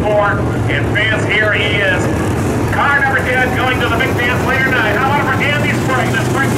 24. In fans, here he is. Car number 10 going to the big dance later tonight. How about for Andy Sprague? The Sprague